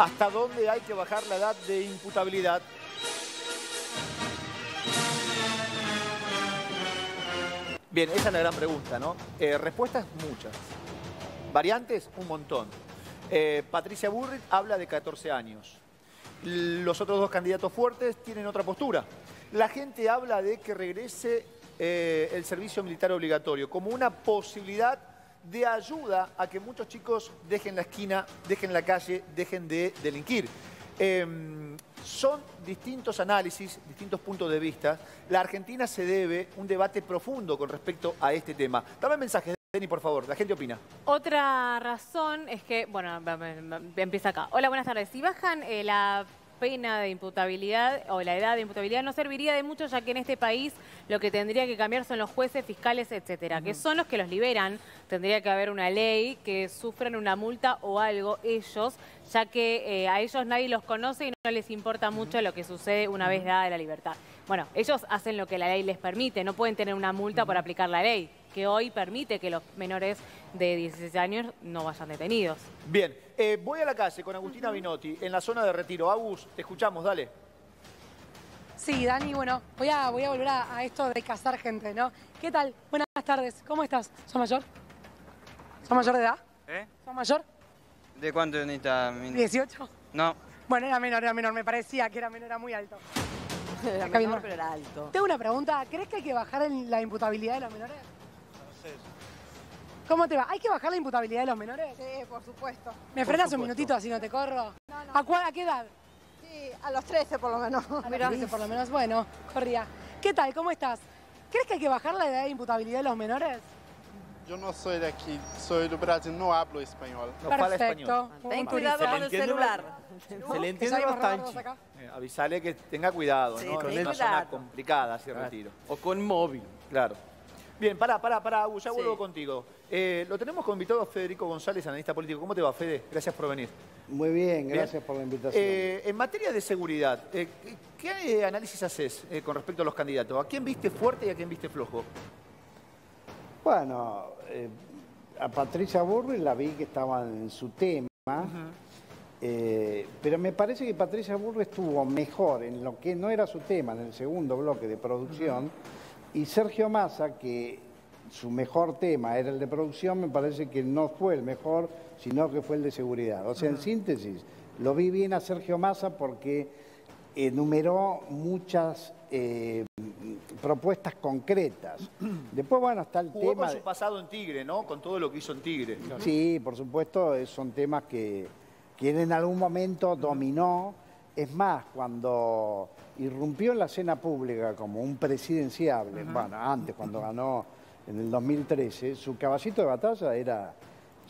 ¿Hasta dónde hay que bajar la edad de imputabilidad? Bien, esa es la gran pregunta, ¿no? Eh, respuestas muchas. Variantes, un montón. Eh, Patricia Burrit habla de 14 años. Los otros dos candidatos fuertes tienen otra postura. La gente habla de que regrese eh, el servicio militar obligatorio como una posibilidad de ayuda a que muchos chicos dejen la esquina, dejen la calle, dejen de delinquir. Em, son distintos análisis, distintos puntos de vista. La Argentina se debe un debate profundo con respecto a este tema. Dame mensajes, Deni, por favor. La gente opina. Otra razón es que, bueno, empieza acá. Hola, buenas tardes. Si bajan eh, la pena de imputabilidad o la edad de imputabilidad no serviría de mucho ya que en este país lo que tendría que cambiar son los jueces, fiscales, etcétera, que son los que los liberan. Tendría que haber una ley que sufran una multa o algo ellos, ya que eh, a ellos nadie los conoce y no les importa mucho lo que sucede una vez dada la libertad. Bueno, ellos hacen lo que la ley les permite, no pueden tener una multa por aplicar la ley que hoy permite que los menores de 16 años no vayan detenidos. Bien, eh, voy a la calle con Agustina Binotti, en la zona de retiro. Agus, te escuchamos, dale. Sí, Dani, bueno, voy a, voy a volver a, esto de cazar gente, ¿no? ¿Qué tal? Buenas tardes, ¿cómo estás? ¿Sos mayor? ¿Sos mayor de edad? ¿Eh? ¿Sos mayor? ¿De cuánto necesita? ¿18? No. Bueno, era menor, era menor, me parecía que era menor, era muy alto. Era menor, pero era alto. Tengo una pregunta, ¿crees que hay que bajar la imputabilidad de los menores? ¿Cómo te va? ¿Hay que bajar la imputabilidad de los menores? Sí, por supuesto. ¿Me frenas un minutito así no te corro? ¿A, cuál, ¿A qué edad? Sí, a los 13 por lo menos. A los 13 por lo menos, bueno, corría. ¿Qué tal? ¿Cómo estás? ¿Crees que hay que bajar la edad de imputabilidad de los menores? Yo no soy de aquí, soy de Brasil, no hablo español. No Perfecto. Ten cuidado con el celular. Se le entiende bastante. Eh, avisale que tenga cuidado, ¿no? ten Es una zona complicada retiro. O con móvil. Claro. Bien, pará, pará, pará, Agus, ya vuelvo contigo. Eh, lo tenemos como invitado a Federico González, analista político. ¿Cómo te va, Fede? Gracias por venir. Muy bien, Bien. gracias por la invitación. Eh, en materia de seguridad, eh, ¿qué análisis haces eh, con respecto a los candidatos? ¿A quién viste fuerte y a quién viste flojo? Bueno, eh, a Patricia Burri la vi que estaba en su tema, eh, pero me parece que Patricia Burri estuvo mejor en lo que no era su tema, en el segundo bloque de producción, y Sergio Massa, que su mejor tema era el de producción, me parece que no fue el mejor, sino que fue el de seguridad. O sea, en síntesis, lo vi bien a Sergio Massa porque enumeró muchas eh, propuestas concretas. Después, bueno, está el Jugó tema... con su pasado en Tigre, ¿no? Con todo lo que hizo en Tigre. Sí, por supuesto, eh, son temas que, que él en algún momento dominó. Es más, cuando irrumpió en la escena pública como un presidenciable, bueno, antes, cuando ganó en el 2013, su caballito de batalla era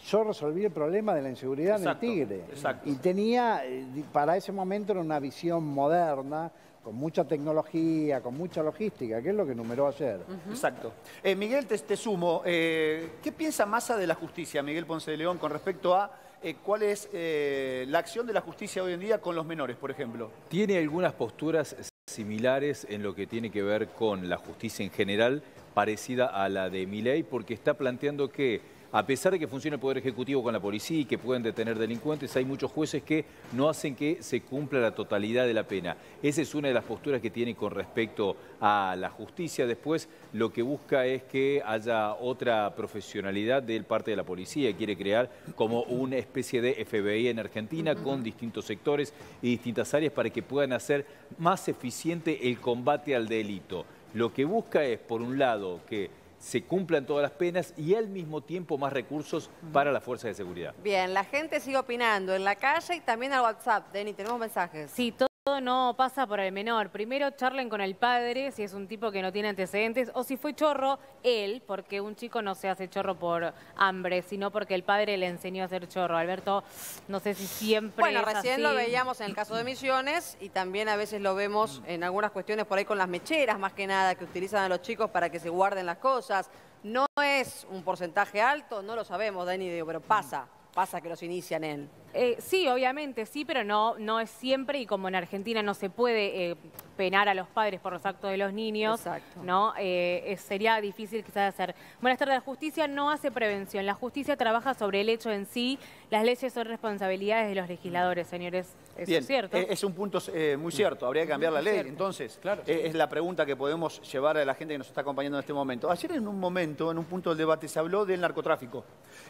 yo resolví el problema de la inseguridad Exacto, en el Tigre. exacto. Y tenía, eh, para ese momento era una visión moderna, con mucha tecnología, con mucha logística, que es lo que numeró ayer. Exacto. Eh, Miguel, te, te sumo. eh, ¿Qué piensa Massa de la justicia, Miguel Ponce de León, con respecto a eh, cuál es eh, la acción de la justicia hoy en día con los menores, por ejemplo? Tiene algunas posturas similares en lo que tiene que ver con la justicia en general, parecida a la de Milei, porque está planteando que a pesar de que funcione el Poder Ejecutivo con la policía y que pueden detener delincuentes, hay muchos jueces que no hacen que se cumpla la totalidad de la pena. Esa es una de las posturas que tiene con respecto a la justicia. Después, lo que busca es que haya otra profesionalidad de parte de la policía. Quiere crear como una especie de FBI en Argentina con distintos sectores y distintas áreas para que puedan hacer más eficiente el combate al delito. Lo que busca es, por un lado, que se cumplan todas las penas y al mismo tiempo más recursos para las fuerzas de seguridad. Bien, la gente sigue opinando en la calle y también al WhatsApp. Denny, tenemos mensajes. Sí, todo no pasa por el menor. Primero charlen con el padre, si es un tipo que no tiene antecedentes, o si fue chorro, él, porque un chico no se hace chorro por hambre, sino porque el padre le enseñó a hacer chorro. Alberto, no sé si siempre Bueno, es recién así. lo veíamos en el caso de Misiones y también a veces lo vemos en algunas cuestiones por ahí con las mecheras, más que nada, que utilizan a los chicos para que se guarden las cosas. No es un porcentaje alto, no lo sabemos, Dani, pero pasa, pasa que los inician él. Eh, sí, obviamente, sí, pero no, no es siempre y como en Argentina no se puede eh, penar a los padres por los actos de los niños, Exacto. ¿no? Eh, sería difícil quizás hacer. Buenas tardes, la justicia no hace prevención, la justicia trabaja sobre el hecho en sí, las leyes son responsabilidades de los legisladores, señores, eso Bien, es cierto. eh, es un punto eh, muy cierto, habría que cambiar la ley. cierto. Entonces, Claro. eh, es la pregunta que podemos llevar a la gente que nos está acompañando en este momento. Ayer en un momento, en un punto del debate, se habló del narcotráfico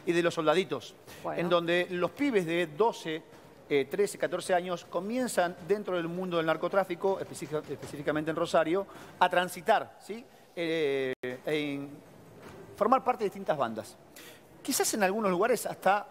y de los soldaditos, Bueno. en donde los pibes de 12, eh, 13, 14 años comienzan dentro del mundo del narcotráfico, específica- específicamente en Rosario, a transitar, ¿sí? Eh, en formar parte de distintas bandas. Quizás en algunos lugares hasta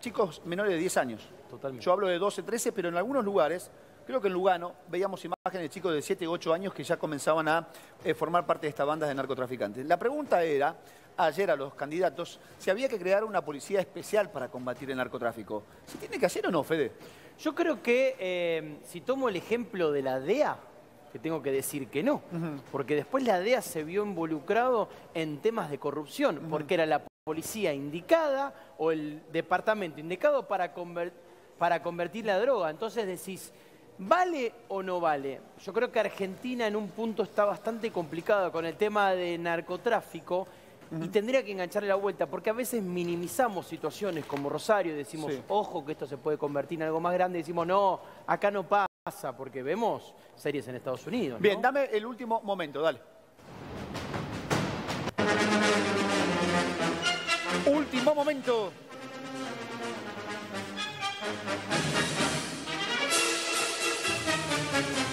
chicos menores de 10 años. Totalmente. Yo hablo de 12, 13, pero en algunos lugares, creo que en Lugano, veíamos imágenes de chicos de 7 u 8 años que ya comenzaban a eh, formar parte de esta banda de narcotraficantes. La pregunta era, ayer a los candidatos, si había que crear una policía especial para combatir el narcotráfico. ¿Se tiene que hacer o no, Fede? Yo creo que eh, si tomo el ejemplo de la DEA, que tengo que decir que no, porque después la DEA se vio involucrado en temas de corrupción, porque era la policía indicada o el departamento indicado para, para convertir la droga. Entonces decís, ¿vale o no vale? Yo creo que Argentina en un punto está bastante complicado con el tema de narcotráfico. Y tendría que engancharle la vuelta, porque a veces minimizamos situaciones como Rosario y decimos, Sí. ojo que esto se puede convertir en algo más grande, y decimos, no, acá no pasa, porque vemos series en Estados Unidos. ¿no? Bien, dame el último momento, dale. Último momento.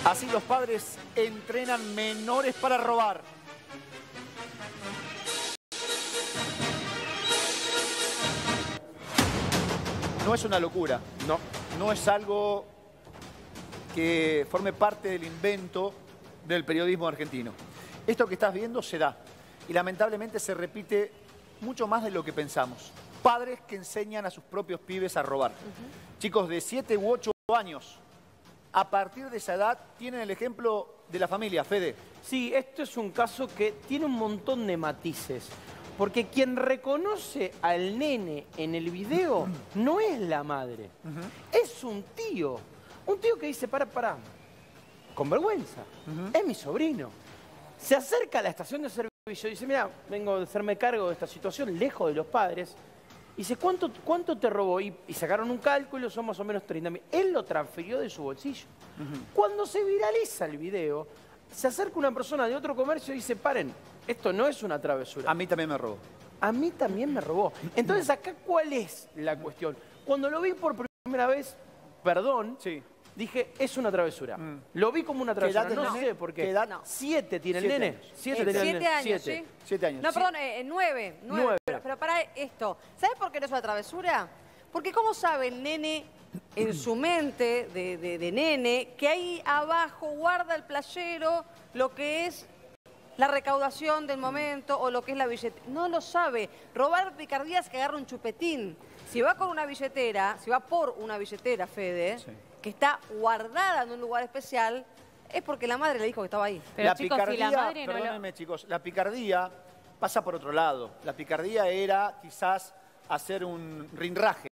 Así los padres entrenan menores para robar. No es una locura. No. no es algo que forme parte del invento del periodismo argentino. Esto que estás viendo se da y lamentablemente se repite mucho más de lo que pensamos. Padres que enseñan a sus propios pibes a robar. Chicos de 7 u 8 años, a partir de esa edad, tienen el ejemplo de la familia, Fede. Sí, esto es un caso que tiene un montón de matices. Porque quien reconoce al nene en el video no es la madre, es un tío. Un tío que dice, para, para, con vergüenza, es mi sobrino. Se acerca a la estación de servicio y dice, mira, vengo de hacerme cargo de esta situación, lejos de los padres. Y dice, ¿cuánto, cuánto te robó? Y, y sacaron un cálculo, son más o menos 30 mil. Él lo transfirió de su bolsillo. Cuando se viraliza el video, se acerca una persona de otro comercio y dice, paren, esto no es una travesura. A mí también me robó. A mí también me robó. Entonces, acá, ¿cuál es la cuestión? Cuando lo vi por primera vez, perdón, Sí. Dije, es una travesura. Lo vi como una ¿Qué edad travesura. No sé por qué. ¿Qué edad? No. Siete tiene el Siete nene. años. Siete Eh, tiene el nene. años, Siete. ¿sí? Siete años. No, perdón, eh, nueve. nueve. Nueve. Pero, pero para esto, ¿sabes por qué no es una travesura? Porque ¿cómo sabe el nene en su mente de, de- de nene que ahí abajo guarda el playero lo que es la recaudación del momento o lo que es la billetera? No lo sabe. Robar picardía es que agarra un chupetín. Si va con una billetera, si va por una billetera, Fede, Sí. Que está guardada en un lugar especial, es porque la madre le dijo que estaba ahí. Pero la chicos, si picardía, la madre no lo- perdónenme chicos, la picardía pasa por otro lado. La picardía era quizás hacer un rinraje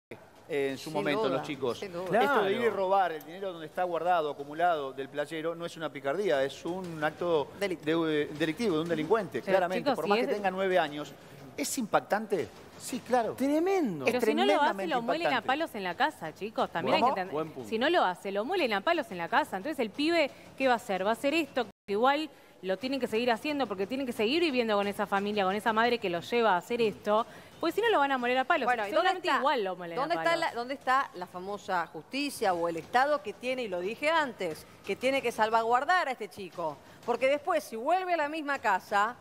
eh, en su Sin momento duda, los chicos. Esto de ir y robar el dinero donde está guardado, acumulado del playero, no es una picardía, es un acto Delictivo. de- delictivo de un delincuente, Pero, claramente. chicos, por si más es que tenga nueve años, ¿es impactante? Sí, claro. Tremendo. Pero Es si no lo hace, lo muelen a palos en la casa, chicos. También hay que entender. Si no lo hace, lo muelen a palos en la casa. Entonces el pibe, ¿qué va a hacer? Va a hacer esto, que igual lo tienen que seguir haciendo porque tienen que seguir viviendo con esa familia, con esa madre que lo lleva a hacer esto. Pues si no lo van a moler a palos. Bueno, ¿y dónde Seguramente está, igual lo molen ¿dónde a está, palos. la, ¿Dónde está la famosa justicia o el Estado que tiene, y lo dije antes, que tiene que salvaguardar a este chico? Porque después, si vuelve a la misma casa,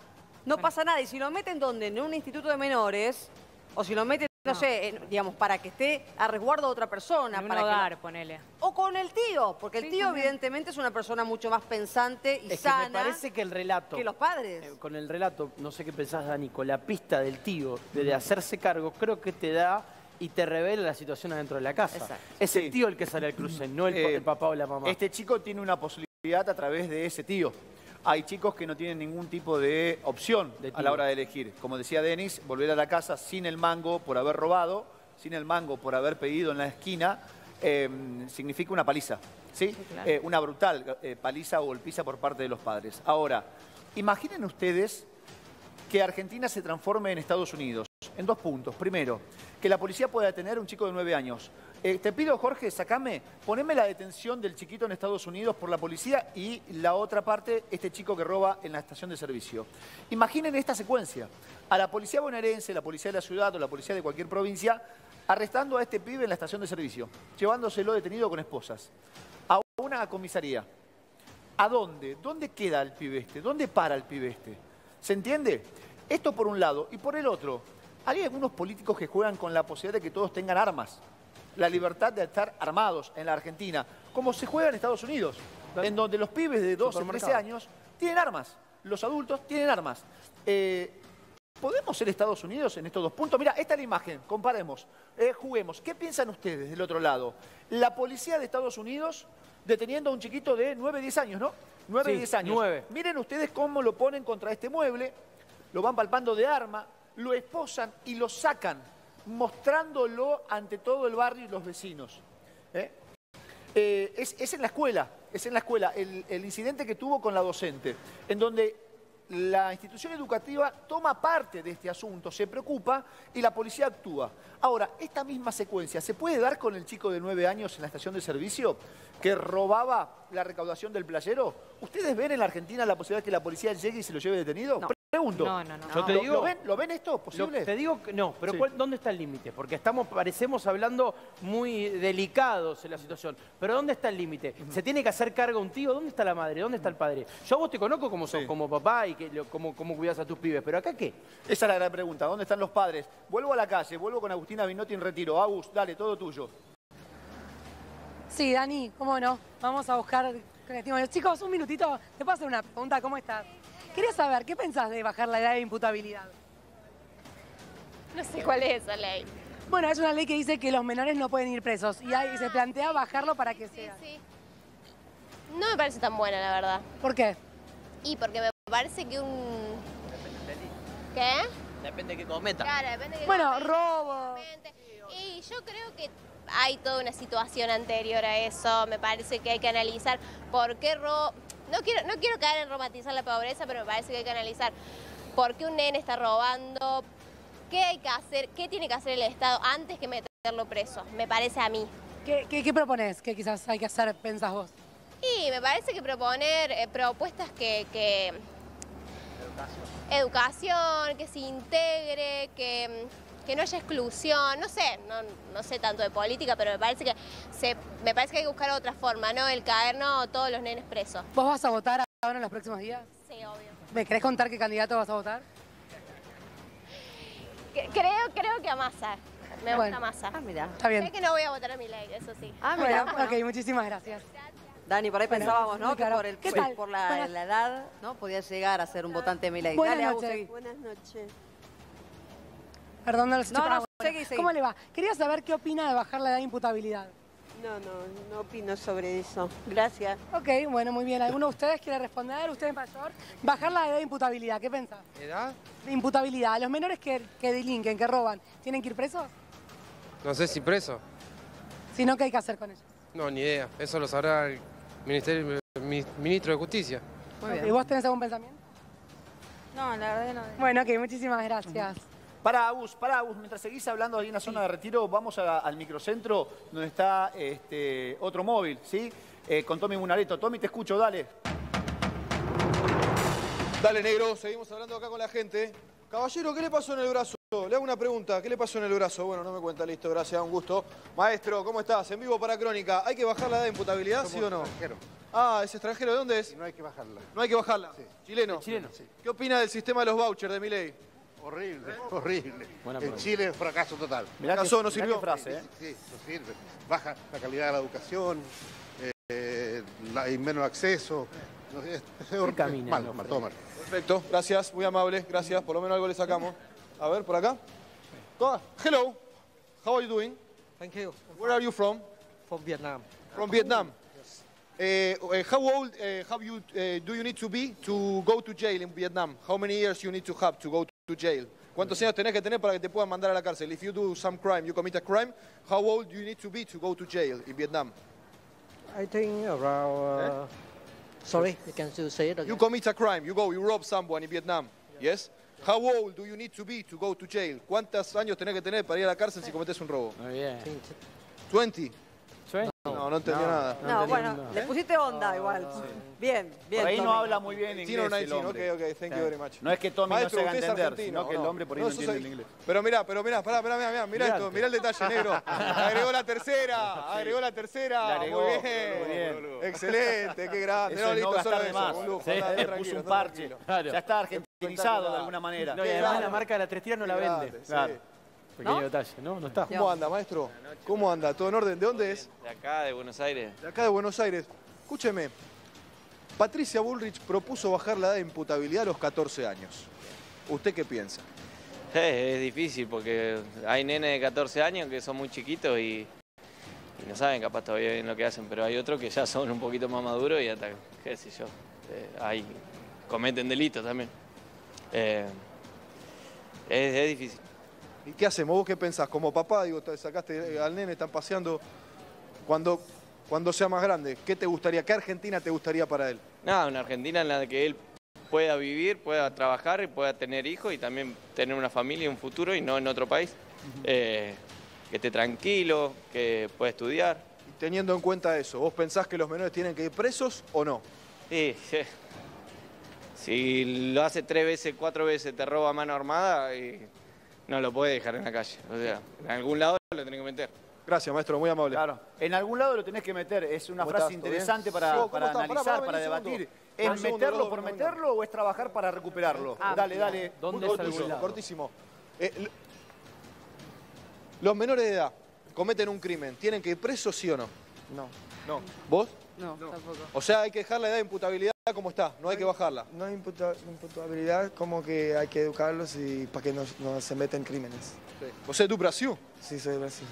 no pasa nada. Y si lo meten donde, en un instituto de menores, o si lo meten, no, No. sé, en- digamos, para que esté a resguardo de otra persona. En un para que no- hogar, ponele. o con el tío, porque el Sí, tío también. evidentemente es una persona mucho más pensante y Es que sana me parece que el relato. que los padres. Eh, Con el relato, no sé qué pensás, Dani, con la pista del tío, de, de hacerse cargo, creo que te da y te revela la situación adentro de la casa. Exacto. Es Sí. el tío el que sale al cruce, no el, Eh, el papá o la mamá. Este chico tiene una posibilidad a través de ese tío. Hay chicos que no tienen ningún tipo de opción De a la hora de elegir. Como decía Denis, volver a la casa sin el mango por haber robado, sin el mango por haber pedido en la esquina, eh, significa una paliza, ¿sí? claro. Eh, una brutal eh, paliza o golpiza por parte de los padres. Ahora, imaginen ustedes que Argentina se transforme en Estados Unidos. En dos puntos. Primero, que la policía pueda detener a un chico de nueve años. Eh, te pido, Jorge, sacame, poneme la detención del chiquito en Estados Unidos por la policía y la otra parte, este chico que roba en la estación de servicio. Imaginen esta secuencia. A la policía bonaerense, la policía de la ciudad o la policía de cualquier provincia, arrestando a este pibe en la estación de servicio, llevándoselo detenido con esposas. A una comisaría. ¿A dónde? ¿Dónde queda el pibe este? ¿Dónde para el pibe este? ¿Se entiende? Esto por un lado. Y por el otro, hay algunos políticos que juegan con la posibilidad de que todos tengan armas. La libertad de estar armados en la Argentina, como se juega en Estados Unidos, en donde los pibes de 12, 13 Supermercado. años tienen armas. Los adultos tienen armas. Eh, ¿Podemos ser Estados Unidos en estos dos puntos? Mira, esta es la imagen, comparemos, eh, juguemos. ¿Qué piensan ustedes del otro lado? La policía de Estados Unidos deteniendo a un chiquito de 9, 10 años, ¿no? 9, Sí, 10 años. Miren ustedes cómo lo ponen contra este mueble, lo van palpando de arma, lo esposan y lo sacan, mostrándolo ante todo el barrio y los vecinos. ¿eh? Eh, es, es en la escuela, es en la escuela, el, incidente que tuvo con la docente, en donde la institución educativa toma parte de este asunto, se preocupa y la policía actúa. Ahora, esta misma secuencia, ¿se puede dar con el chico de nueve años en la estación de servicio que robaba la recaudación del playero? ¿Ustedes ven en la Argentina la posibilidad de que la policía llegue y se lo lleve detenido? Pregunto. No, no, no. Yo te ¿Lo- digo- ¿Lo ven, ¿Lo ven esto Lo- posible? te digo que no, pero Sí. ¿cuál- ¿dónde está el límite? Porque estamos, parecemos hablando muy delicados en la situación. Pero ¿dónde está el límite? ¿Se tiene que hacer cargo un tío? ¿Dónde está la madre? ¿Dónde está el padre? Yo a vos te conozco como, sos, Sí. como papá y que, lo- cómo, cómo cuidas a tus pibes, pero acá qué? Esa es la gran pregunta. ¿Dónde están los padres? Vuelvo a la calle, vuelvo con Agustina Binotti en retiro. Agus, dale, todo tuyo. Sí, Dani, cómo no. Vamos a buscar. Chicos, un minutito. ¿Te puedo hacer una pregunta? ¿Cómo estás? Quería saber, ¿qué pensás de bajar la edad de imputabilidad? No sé cuál es esa ley. Bueno, es una ley que dice que los menores no pueden ir presos y se plantea bajarlo para que Sí, sea. sí. No me parece tan buena, la verdad. ¿Por qué? Y porque me parece que un... ¿Qué? Depende de qué cometa. Claro, depende de qué Bueno, cometa, robo. Y yo creo que hay toda una situación anterior a eso. Me parece que hay que analizar por qué robo... No quiero, no quiero caer en romantizar la pobreza, pero me parece que hay que analizar por qué un nene está robando, qué hay que hacer, qué tiene que hacer el Estado antes que meterlo preso. Me parece a mí. ¿Qué, qué, qué propones que quizás hay que hacer, pensás vos? Y me parece que proponer eh, propuestas que, que- Educación, que se integre, que, que no haya exclusión, no sé, no, no sé tanto de política, pero me parece que se, me parece que hay que buscar otra forma, ¿no? El caer, no todos los nenes presos. ¿Vos vas a votar ahora en los próximos días? Sí, obvio. ¿Me querés contar qué candidato vas a votar? Que- Creo, creo que a Massa. Me Bueno. gusta Massa. Ah, mira. Está bien. Sé que no voy a votar a mi ley, eso sí. Ah, Bueno, mira. ok, muchísimas gracias. Dani, por ahí Bueno, pensábamos, ¿no? Que claro. por, el, ¿Qué por- tal? por la, edad, ¿no? Podía llegar a ser un votante de mi ley. Buenas Dale, noches. Buenas noches. Perdón, no los eché No, no, seguí, seguí. ¿Cómo le va? Quería saber qué opina de bajar la edad de imputabilidad. No, no, no opino sobre eso. Gracias. Ok, bueno, muy bien. ¿Alguno de ustedes quiere responder? ¿Usted es mayor? Bajar la edad de imputabilidad, ¿qué piensa? ¿Edad? De imputabilidad. ¿Los menores que, que delinquen, que roban, tienen que ir presos? No sé si preso. Si no, ¿qué hay que hacer con ellos? No, ni idea. Eso lo sabrá el ministerio, mi- ministro de Justicia. Muy bien. ¿Vos tenés algún pensamiento? No, la verdad no. Bueno, ok, muchísimas gracias. Para Agus, para Agus, mientras seguís hablando ahí en la zona de retiro, vamos a- al microcentro donde está este, otro móvil, ¿sí? Eh, con Tommy Munareto. Tommy, te escucho, dale. Dale, negro, seguimos hablando acá con la gente. Caballero, ¿qué le pasó en el brazo? Le hago una pregunta, ¿qué le pasó en el brazo? Bueno, no me cuenta, listo, gracias, un gusto. Maestro, ¿cómo estás? En vivo para Crónica. ¿Hay que bajar la edad de imputabilidad, sí o no? Ah, es extranjero, ¿de dónde es? No hay que bajarla. No hay que bajarla. Chileno. Chileno. ¿Qué opina del sistema de los vouchers de mi ley? Horrible, horrible. Buena en pregunta. Chile es fracaso total. Mirá Fracasó, que- no sirvió. frase, ¿eh? Sí, no sirve. Baja la calidad de la educación, eh, la- hay menos acceso. Es, es camina, mal, no, mal, todo mal. Perfecto, gracias, muy amable, gracias, por lo menos algo le sacamos. A ver, por acá. Toda- Hello, how are you doing? Thank you. Where are you from? From Vietnam. From Vietnam. Eh, how old eh, have you, eh, do you need to be to go to jail in Vietnam? How many years you need to have to go to jail? ¿Cuántos años tenés que tener para que te puedan mandar a la cárcel? If you do some crime, you commit a crime, how old do you need to be to go to jail in Vietnam? I think around. Uh, Sorry, you can still say it again. You commit a crime, you go, you rob someone in Vietnam. Yes? How old do you need to be to go to jail? ¿Cuántos años tenés que tener para ir a la cárcel si cometes un robo? Muy bien. 20. No, no entendió nada. No, bueno, le pusiste onda igual. Bien, bien. Por ahí no Tommy. habla muy bien inglés 18 o el 19, hombre. ok, ok, thank you very much. No es que Tommy Maestro, no se haga entender, sino que ¿o el no? hombre por ahí No, no, sos entiende el inglés. Pero mirá, pero mirá, pará, mirá, mirá, mirá esto, mirá el detalle, negro. Agregó la tercera, agregó la tercera. Agregó, muy muy bien. Excelente, qué grande. Eso no, no listo, solo de eso, Sí, le puso un parche. Ya está argentinizado de alguna manera. No, y además la marca de la tres tiras no la vende. Sí. Claro. Pequeño ¿No? detalle, ¿no? No está. ¿Cómo anda, maestro? ¿Cómo anda? ¿Todo en orden? ¿De dónde es? De acá, de Buenos Aires. De acá de Buenos Aires. Escúcheme. Patricia Bullrich propuso bajar la edad de imputabilidad a los 14 años. ¿Usted qué piensa? Es difícil porque hay nenes de 14 años que son muy chiquitos y, y no saben capaz todavía bien lo que hacen, pero hay otros que ya son un poquito más maduros y hasta, qué sé yo, eh, hay, cometen delitos también. Eh, es, es difícil. ¿Y qué hacemos? ¿Vos qué pensás? Como papá, digo, te sacaste al nene, están paseando. Cuando, cuando sea más grande, ¿qué te gustaría? ¿Qué Argentina te gustaría para él? Nada, una Argentina en la que él pueda vivir, pueda trabajar y pueda tener hijos y también tener una familia y un futuro y no en otro país. Eh, que esté tranquilo, que pueda estudiar. Y teniendo en cuenta eso, ¿vos pensás que los menores tienen que ir presos o no? Sí, sí. Si lo hace tres veces, cuatro veces, te roba mano armada y no lo puede dejar en la calle. O sea, en algún lado lo tenés que meter. Gracias, maestro, muy amable. Claro. En algún lado lo tenés que meter. Es una ¿Cómo frase interesante bien? para, Sí, ¿cómo para? Pará, analizar, pará, para debatir. ¿Es segundo, meterlo por meterlo o es trabajar para recuperarlo? Ah, dale, dale. ¿Dónde Muy lado? Cortísimo. Eh, los menores de edad cometen un crimen, ¿tienen que ir presos sí o no? No. No. ¿Vos? No, tampoco. O sea, hay que dejar la edad de imputabilidad como está, no hay que bajarla. No hay imputa- imputabilidad, como que hay que educarlos y para que no, no se metan crímenes. ¿Vos sos de Brasil? Sí, soy de Brasil.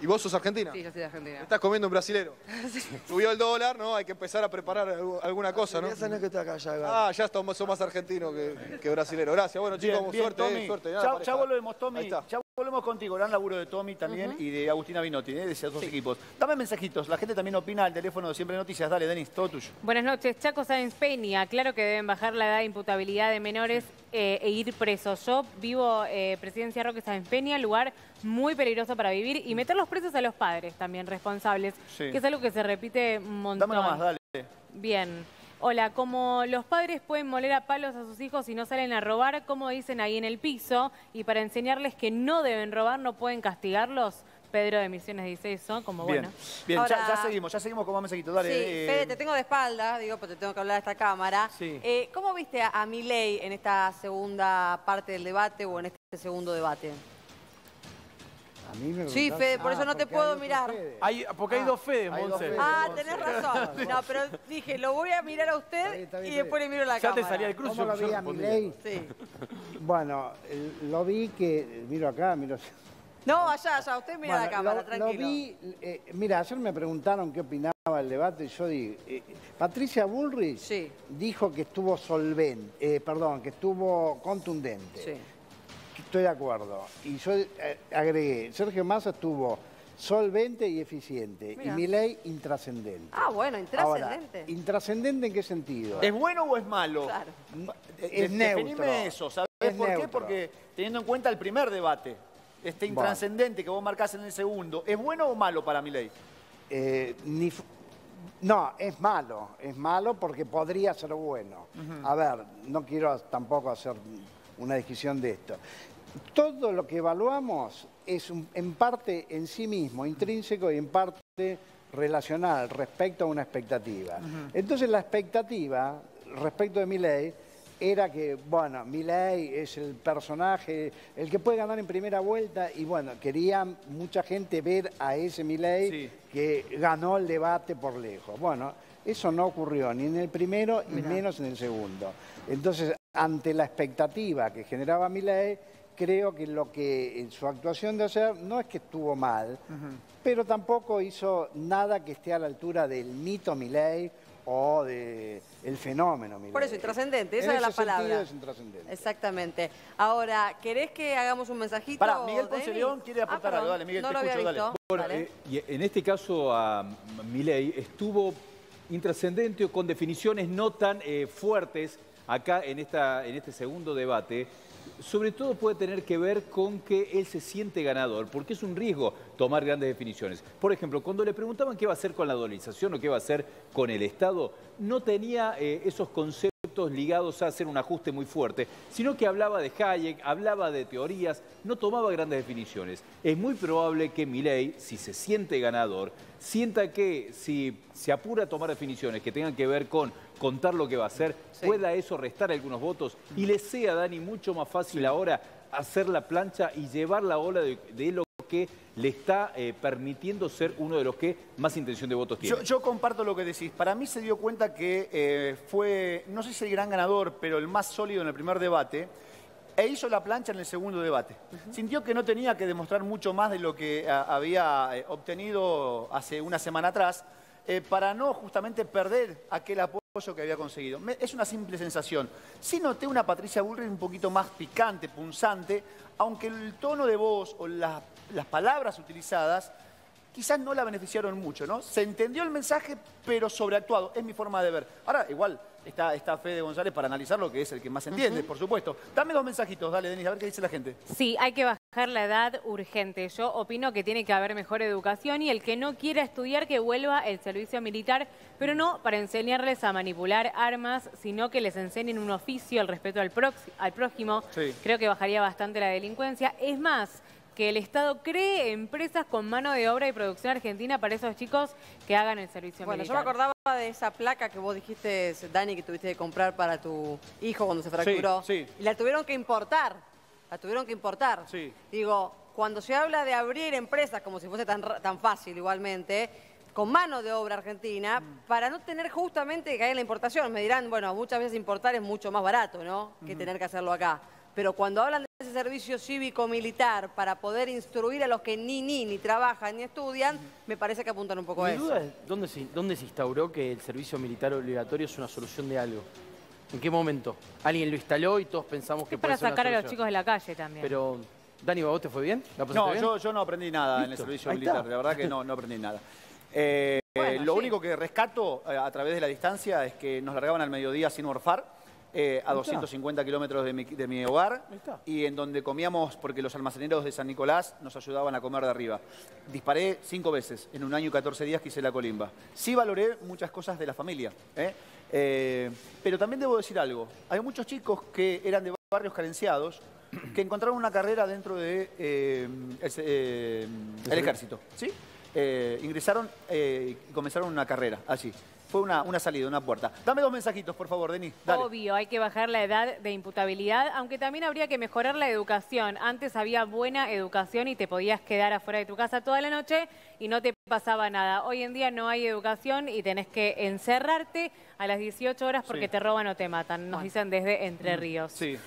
¿Y vos sos argentina? Sí, yo soy de Argentina. Estás comiendo un brasilero. Subió el dólar, ¿no? Hay que empezar a preparar algu- alguna cosa, ¿no? Hace años que estoy acá ya. Ah, ya estamos, sos más argentino que, que brasilero. Gracias. Bueno, chicos, Bien, bien, suerte, Tommy. eh, suerte. Ya, ya volvemos, Ahí Tommy. está. Volvemos contigo. Gran laburo de Tommy también y de Agustina Binotti, ¿eh? de esos dos equipos. Dame mensajitos. La gente también opina al teléfono de Siempre Noticias. Dale, Denis, todo tuyo. Buenas noches, Chaco Sáenz Peña. Claro que deben bajar la edad de imputabilidad de menores eh, e ir presos. Yo vivo eh, Presidencia Roque Sáenz Peña, lugar muy peligroso para vivir y meter los presos a los padres también responsables, Sí. que es algo que se repite un montón. Dame nomás, dale. Bien. Hola, como los padres pueden moler a palos a sus hijos y no salen a robar, como dicen ahí en el piso, y para enseñarles que no deben robar, no pueden castigarlos, Pedro de Misiones dice eso, como Bien, bueno. bien ya, Ahora- ya seguimos, ya seguimos con más mensajitos. Dale. Sí, eh, Fede, te tengo de espalda, digo, porque te tengo que hablar a esta cámara. Sí. Eh, ¿Cómo viste a, a Milei en esta segunda parte del debate o en este segundo debate? A mí me Sí, Fede, por Ah, eso no te puedo hay mirar. Fede. Hay, porque hay dos Fedes, dos Monse. Ah, tenés razón. No, pero dije, lo voy a mirar a usted está bien, y después le miro la Ya te cámara. salía el cruce. ¿Cómo lo vi a. Milei? Sí. Bueno, lo vi que, miro acá, miro... No, allá, allá, usted mira la cámara, lo- lo tranquilo. vi, eh, mira, ayer me preguntaron qué opinaba el debate y yo digo, eh, Patricia Bullrich Sí. dijo que estuvo solvente, eh, perdón, que estuvo contundente. Sí. Estoy de acuerdo. Y yo eh, agregué, Sergio Massa estuvo solvente y eficiente Mira. y Milei intrascendente. Ah, bueno, Ahora, intrascendente. ¿intrascendente en qué sentido? ¿Es bueno o es malo? Claro. Es neutro. Definime eso, ¿sabes Es por qué? Porque teniendo en cuenta el primer debate, este intrascendente que vos marcás en el segundo, ¿es bueno o malo para mi ley? Eh, ni no, es malo, es malo porque podría ser bueno. A ver, no quiero tampoco hacer una discusión de esto. Todo lo que evaluamos es un- en parte en sí mismo, intrínseco y en parte relacional respecto a una expectativa. Entonces la expectativa respecto de mi ley era que, bueno, Milei es el personaje, el que puede ganar en primera vuelta, y bueno, quería mucha gente ver a ese Milei Sí. que ganó el debate por lejos. Bueno, eso no ocurrió ni en el primero y menos en el segundo. Entonces, ante la expectativa que generaba Milei, creo que lo que en su actuación de ayer no es que estuvo mal, pero tampoco hizo nada que esté a la altura del mito Milei o de el fenómeno. Milei. Por eso, intrascendente, esa En es la palabra. es intrascendente. Exactamente. Ahora, ¿querés que hagamos un mensajito? Pará, Miguel? Ponce León quiere aportar Ah, algo. perdón, Dale, Miguel, no te lo había escucho, dale. visto. Bueno, Dale. eh, y en este caso a Milei estuvo intrascendente o con definiciones no tan eh, fuertes acá en, esta, en este segundo debate. Sobre todo puede tener que ver con que él se siente ganador, porque es un riesgo tomar grandes definiciones. Por ejemplo, cuando le preguntaban qué va a hacer con la dolarización o qué va a hacer con el Estado, no tenía eh, esos conceptos ligados a hacer un ajuste muy fuerte, sino que hablaba de Hayek, hablaba de teorías, no tomaba grandes definiciones. Es muy probable que Milei, si se siente ganador, sienta que si se apura a tomar definiciones que tengan que ver con contar lo que va a hacer, pueda eso restar algunos votos y le sea, Dani, mucho más fácil ahora hacer la plancha y llevar la ola de, de lo que le está eh, permitiendo ser uno de los que más intención de votos tiene. Yo, yo comparto lo que decís. Para mí se dio cuenta que eh, fue, no sé si el gran ganador, pero el más sólido en el primer debate. E hizo la plancha en el segundo debate. Sintió que no tenía que demostrar mucho más de lo que a- había eh, obtenido hace una semana atrás eh, para no justamente perder aquel apoyo que había conseguido. Me- es una simple sensación. Sí noté una Patricia Bullrich un poquito más picante, punzante, aunque el tono de voz o la- las palabras utilizadas quizás no la beneficiaron mucho, ¿no? Se entendió el mensaje, pero sobreactuado. Es mi forma de ver. Ahora, igual, está, está Fede González para analizar lo que es el que más entiende, por supuesto. Dame dos mensajitos, dale, Denis, a ver qué dice la gente. Sí, hay que bajar la edad urgente. Yo opino que tiene que haber mejor educación y el que no quiera estudiar que vuelva el servicio militar, pero no para enseñarles a manipular armas, sino que les enseñen un oficio, el respeto al, al prójimo. Sí. Creo que bajaría bastante la delincuencia. Es más, que el Estado cree empresas con mano de obra y producción argentina para esos chicos que hagan el servicio Bueno, yo militar. me acordaba de esa placa que vos dijiste, Dani, que tuviste que comprar para tu hijo cuando se fracturó. sí. Y la tuvieron que importar. La tuvieron que importar. Sí. Digo, cuando se habla de abrir empresas como si fuese tan, tan fácil igualmente, con mano de obra argentina, Mm. para no tener justamente que haya la importación. Me dirán, bueno, muchas veces importar es mucho más barato, ¿no? Que tener que hacerlo acá. Pero cuando hablan de ese servicio cívico-militar para poder instruir a los que ni ni ni trabajan ni estudian, me parece que apuntan un poco a Mi eso. duda es ¿dónde se, dónde se instauró que el servicio militar obligatorio es una solución de algo. ¿En qué momento? Alguien lo instaló y todos pensamos que Es para puede ser una sacar a los chicos de la calle también. Pero, Dani, ¿a vos te fue bien? ¿La pasaste No, bien? yo, yo no aprendí nada en el servicio ahí militar. está. La verdad que no, no aprendí nada. Eh, Bueno, lo sí. único que rescato eh, a través de la distancia es que nos largaban al mediodía sin morfar. Eh, a Ahí está. 250 kilómetros de mi, de mi hogar y en donde comíamos, porque los almaceneros de San Nicolás nos ayudaban a comer de arriba. Disparé cinco veces en un año y 14 días que hice la colimba. Sí valoré muchas cosas de la familia, ¿eh? Eh, pero también debo decir algo. Hay muchos chicos que eran de barrios carenciados que encontraron una carrera dentro de eh, el, ejército, ¿sí? Ingresaron y comenzaron una carrera allí. Fue una, una salida, una puerta. Dame dos mensajitos, por favor, Denis. Dale. Obvio, hay que bajar la edad de imputabilidad, aunque también habría que mejorar la educación. Antes había buena educación y te podías quedar afuera de tu casa toda la noche y no te pasaba nada. Hoy en día no hay educación y tenés que encerrarte a las 18 horas porque Sí. te roban o te matan, nos dicen desde Entre Ríos. Sí.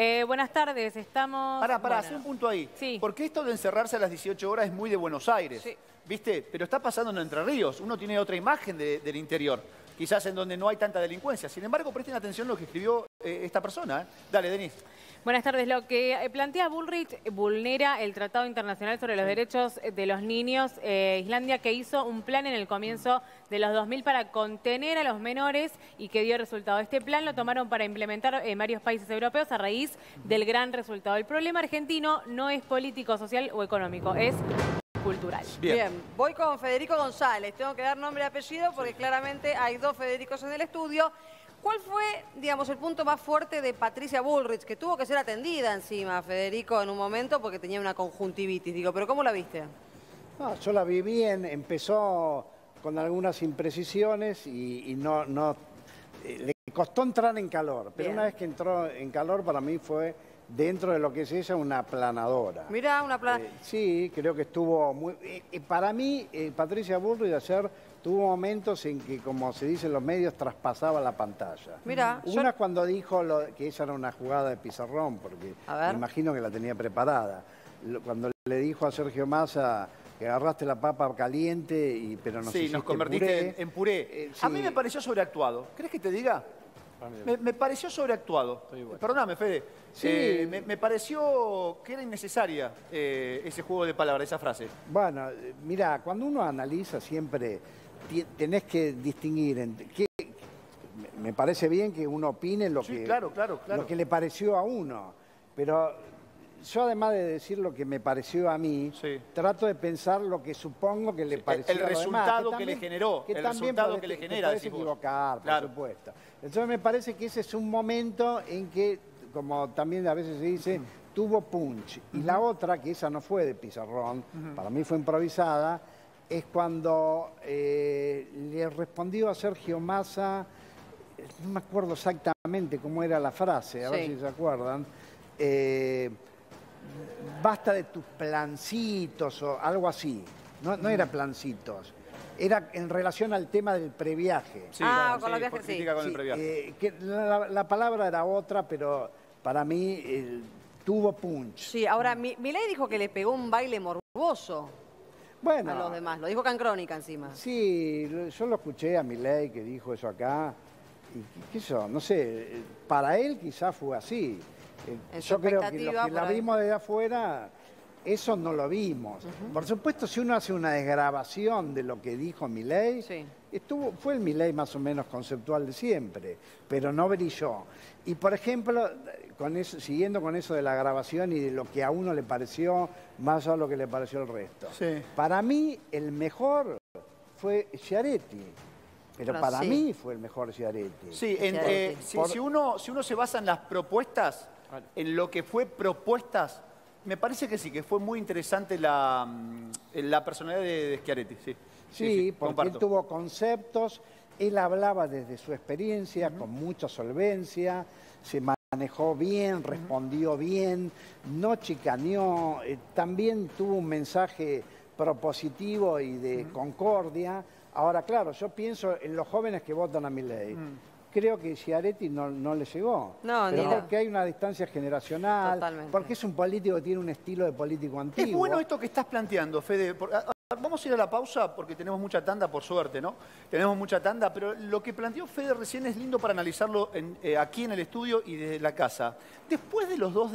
Eh, buenas tardes, estamos... Pará, pará, bueno, hace un punto ahí. Porque esto de encerrarse a las 18 horas es muy de Buenos Aires. ¿Viste? Pero está pasando en Entre Ríos. Uno tiene otra imagen de- del interior. Quizás en donde no hay tanta delincuencia. Sin embargo, presten atención a lo que escribió eh, esta persona. ¿eh? Dale, Denis. Buenas tardes. Lo que eh, plantea Bullrich vulnera el Tratado Internacional sobre los Derechos de los Niños. Eh, Islandia que hizo un plan en el comienzo de los 2000 para contener a los menores y que dio resultado. Este plan lo tomaron para implementar en varios países europeos a raíz del gran resultado. El problema argentino no es político, social o económico, es cultural. Bien. voy con Federico González. Tengo que dar nombre y apellido porque claramente hay dos Federicos en el estudio. ¿Cuál fue, digamos, el punto más fuerte de Patricia Bullrich, que tuvo que ser atendida encima, Federico, en un momento porque tenía una conjuntivitis? Digo, ¿pero cómo la viste? No, yo la vi bien, empezó con algunas imprecisiones y, y no, no eh, le costó entrar en calor, pero Bien. una vez que entró en calor para mí fue dentro de lo que es ella una planadora. Mira, una plana. Eh, sí, creo que estuvo muy... eh, para mí, Patricia Bullrich ayer tuvo momentos en que, como se dice en los medios, traspasaba la pantalla. Mira, yo- Una cuando dijo lo- que ella era una jugada de pizarrón, porque me imagino que la tenía preparada. Cuando le dijo a Sergio Massa, que agarraste la papa caliente, y, pero nos sí, nos convertiste puré. en, en puré. Eh, A mí me pareció sobreactuado. ¿Crees que te diga? Me, me pareció sobreactuado. Perdóname, Fede. Sí. Eh, me, me pareció que era innecesaria eh, ese juego de palabras, esa frase. Bueno, mira, cuando uno analiza siempre tenés que distinguir entre qué- me- parece bien que uno opine lo Sí, que claro, claro, claro. lo que le pareció a uno, pero yo además de decir lo que me pareció a mí, trato de pensar lo que supongo que le pareció el a los demás, resultado que le también- generó, el también resultado podés- que le genera, vos. equivocar, Claro. por supuesto. Entonces me parece que ese es un momento en que, como también a veces se dice, tuvo punch. Y la otra, que esa no fue de pizarrón, Ujú. para mí fue improvisada, es cuando eh, le respondió a Sergio Massa, no me acuerdo exactamente cómo era la frase, a ver si se acuerdan. eh, basta de tus plancitos o algo así. No, no era plancitos. Era en relación al tema del previaje. Sí, Ah, claro, con sí, los viajes, sí. crítica con el eh, que la, la palabra era otra, pero para mí eh, tuvo punch. Sí, ahora, Mi- Milei dijo que le pegó un baile morboso Bueno. a los demás. Lo dijo acá en Crónica encima. Sí, lo- yo lo escuché a Milei que dijo eso acá. Y qué- sé yo, no sé, para él quizás fue así. Eh, En Yo creo que los expectativa, que la ahí. vimos desde afuera, eso no lo vimos. Por supuesto, si uno hace una desgrabación de lo que dijo Milei, estuvo, fue el Milei más o menos conceptual de siempre, pero no brilló. Y por ejemplo, con eso, siguiendo con eso de la grabación y de lo que a uno le pareció, más allá de lo que le pareció al resto. Para mí, el mejor fue Sciaretti. Pero Pero para sí. mí fue el mejor Sciaretti. Sí, en- eh, si, Por- si uno, si uno se basa en las propuestas, en lo que fue propuestas, me parece que sí, que fue muy interesante la, mm, la personalidad de, de Schiaretti. Sí, Sí, porque comparto. él tuvo conceptos, él hablaba desde su experiencia, con mucha solvencia, se manejó bien, respondió bien, no chicaneó, eh, también tuvo un mensaje propositivo y de concordia. Ahora, claro, yo pienso en los jóvenes que votan a mi ley. Creo que Sciaretti no, no le llegó. No, pero ni porque hay una distancia generacional, Totalmente. porque es un político que tiene un estilo de político antiguo. Es bueno esto que estás planteando, Fede. por- Vamos a ir a la pausa porque tenemos mucha tanda, por suerte, ¿no? Tenemos mucha tanda, pero lo que planteó Fede recién es lindo para analizarlo eh, aquí en el estudio y desde la casa. Después de los dos